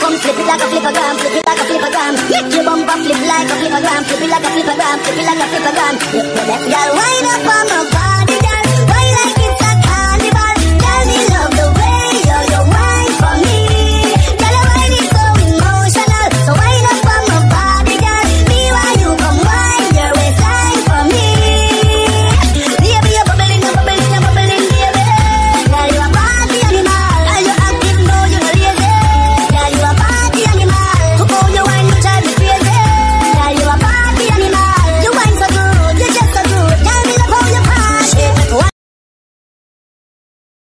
come flip it like a flipper gram. flip it like a flipper gram. Make your bumper flip like a flipper gram. flip it like a flipper gram. flip it like a flippergram. Let that girl wind up on